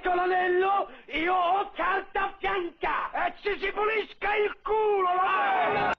Colonnello, io ho carta bianca! E ci si pulisca il culo,